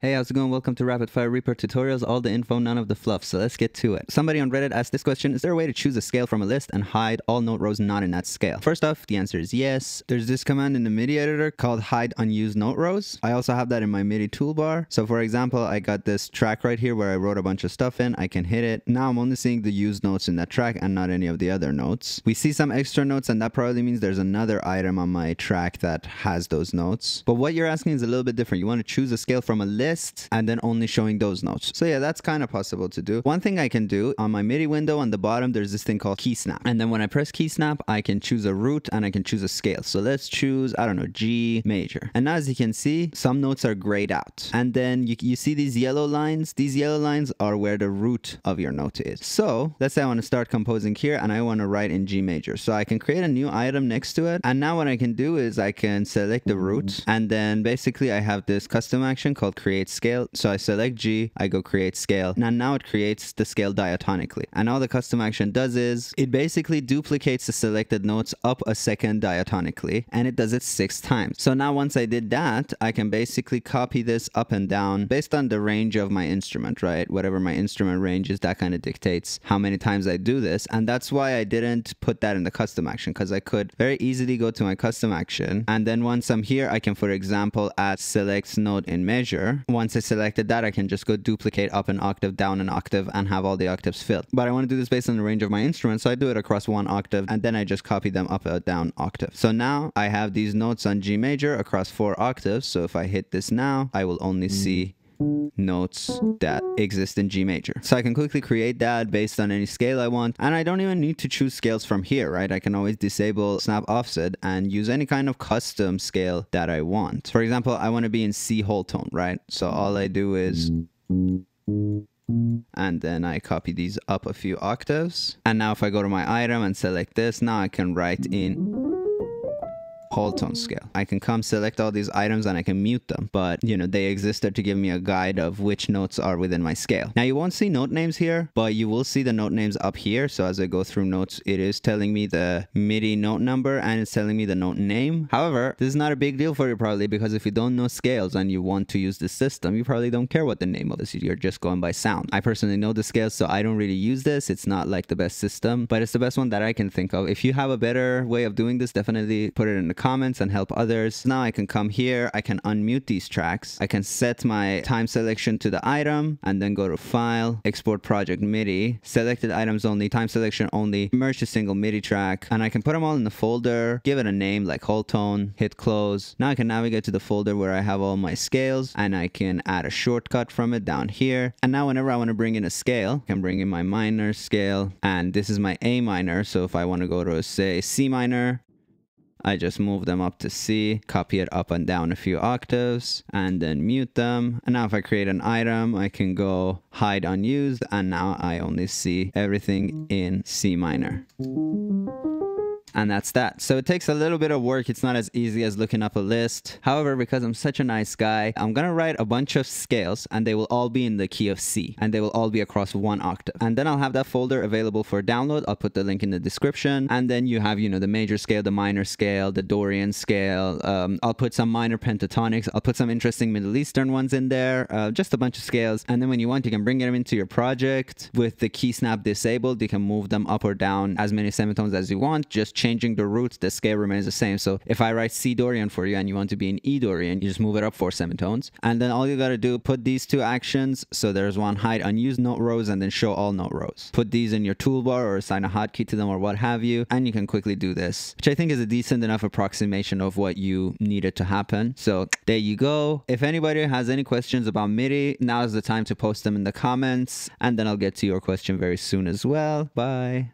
Hey, how's it going? Welcome to Rapid Fire Reaper tutorials. All the info, none of the fluff. So let's get to it. Somebody on Reddit asked this question. Is there a way to choose a scale from a list and hide all note rows not in that scale? First off, the answer is yes. There's this command in the MIDI editor called hide unused note rows. I also have that in my MIDI toolbar. So for example, I got this track right here where I wrote a bunch of stuff in. I can hit it. Now I'm only seeing the used notes in that track and not any of the other notes. We see some extra notes and that probably means there's another item on my track that has those notes. But what you're asking is a little bit different. You want to choose a scale from a list and then only showing those notes. So yeah, that's kind of possible to do. One thing I can do on my MIDI window on the bottom, there's this thing called key snap. And then when I press key snap, I can choose a root and I can choose a scale. So let's choose, I don't know, G major. And now as you can see, some notes are grayed out. And then you, you see these yellow lines. These yellow lines are where the root of your note is. So let's say I want to start composing here and I want to write in G major. So I can create a new item next to it. And now what I can do is I can select the root and then basically I have this custom action called create scale. So I select G, I go create scale. Now, now it creates the scale diatonically. And all the custom action does is it basically duplicates the selected notes up a second diatonically and it does it six times. So now once I did that, I can basically copy this up and down based on the range of my instrument, right? Whatever my instrument range is, that kind of dictates how many times I do this. And that's why I didn't put that in the custom action because I could very easily go to my custom action. And then once I'm here, I can, for example, add select note in measure. Once I selected that, I can just go duplicate up an octave, down an octave, and have all the octaves filled. But I want to do this based on the range of my instrument, so I do it across one octave, and then I just copy them up a down octave. So now I have these notes on G major across four octaves, so if I hit this now, I will only hmm. see notes that exist in G major. So I can quickly create that based on any scale I want. And I don't even need to choose scales from here, right? I can always disable snap offset and use any kind of custom scale that I want. For example, I want to be in C whole tone, right? So all I do is and then I copy these up a few octaves. And now if I go to my item and select this, now I can write in whole tone scale. I can come select all these items and I can mute them, but you know, they existed to give me a guide of which notes are within my scale. Now you won't see note names here, but you will see the note names up here. So as I go through notes, it is telling me the MIDI note number and it's telling me the note name. However, this is not a big deal for you probably because if you don't know scales and you want to use the system, you probably don't care what the name of this is. You're just going by sound. I personally know the scales, so I don't really use this. It's not like the best system, but it's the best one that I can think of. If you have a better way of doing this, definitely put it in the comments and help others. Now I can come here, I can unmute these tracks. I can set my time selection to the item and then go to file, export project MIDI, selected items only, time selection only, merge to single MIDI track, and I can put them all in the folder, give it a name like whole tone, hit close. Now I can navigate to the folder where I have all my scales and I can add a shortcut from it down here. And now whenever I want to bring in a scale, I can bring in my minor scale and this is my A minor. So if I want to go to say C minor, I just move them up to C, copy it up and down a few octaves, and then mute them. And now if I create an item, I can go hide unused, and now I only see everything in C minor and that's that. So it takes a little bit of work. It's not as easy as looking up a list. However, because I'm such a nice guy, I'm gonna write a bunch of scales and they will all be in the key of C and they will all be across one octave. And then I'll have that folder available for download. I'll put the link in the description. And then you have, you know, the major scale, the minor scale, the Dorian scale. Um, I'll put some minor pentatonics. I'll put some interesting Middle Eastern ones in there, uh, just a bunch of scales. And then when you want, you can bring them into your project with the key snap disabled. You can move them up or down as many semitones as you want. Just changing the roots, the scale remains the same. So if I write C Dorian for you and you want to be in E Dorian, you just move it up four semitones. And then all you got to do, put these two actions. So there's one hide unused note rows and then show all note rows. Put these in your toolbar or assign a hotkey to them or what have you. And you can quickly do this, which I think is a decent enough approximation of what you needed to happen. So there you go. If anybody has any questions about MIDI, now is the time to post them in the comments. And then I'll get to your question very soon as well. Bye.